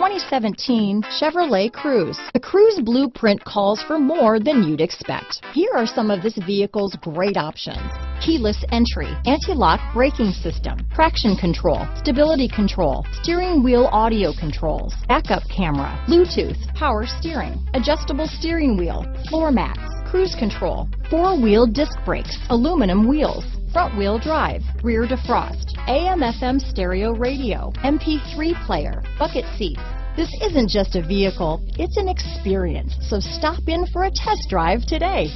2017 Chevrolet Cruze. The Cruze blueprint calls for more than you'd expect. Here are some of this vehicle's great options. Keyless entry, anti-lock braking system, traction control, stability control, steering wheel audio controls, backup camera, Bluetooth, power steering, adjustable steering wheel, floor mats, cruise control, four-wheel disc brakes, aluminum wheels, front wheel drive, rear defrost, AM FM stereo radio, MP3 player, bucket seats. This isn't just a vehicle, it's an experience. So stop in for a test drive today.